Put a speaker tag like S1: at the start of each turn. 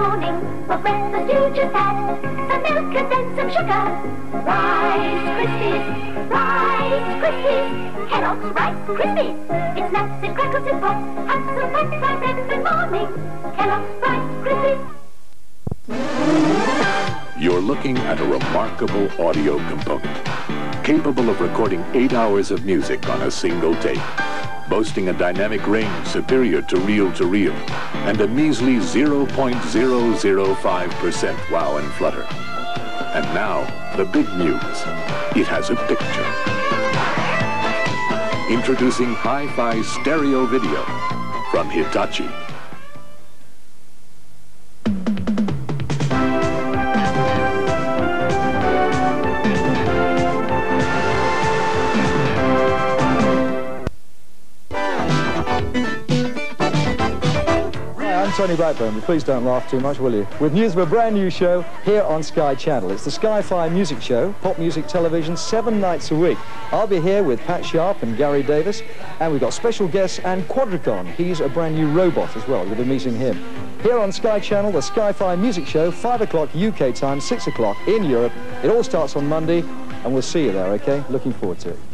S1: morning for breakfast you just had milk and then some sugar. Rice Krispies, Rice Krispies, Kellogg's Rice Krispies. It's nuts and crackles and pop. Have some every morning. Kellogg's Rice Krispies.
S2: You're looking at a remarkable audio component, capable of recording eight hours of music on a single tape, boasting a dynamic range superior to reel-to-reel, and a measly 0.005% wow and flutter. And now, the big news. It has a picture. Introducing Hi-Fi Stereo Video from Hitachi.
S3: Tony Blackburn, please don't laugh too much, will you? With news of a brand new show here on Sky Channel. It's the Sky-Fi Music Show, pop music television, seven nights a week. I'll be here with Pat Sharp and Gary Davies, and we've got special guests and Quadricon. He's a brand new robot as well. You'll be meeting him. Here on Sky Channel, the Sky-Fi Music Show, 5 o'clock UK time, 6 o'clock in Europe. It all starts on Monday, and we'll see you there, okay? Looking forward to it.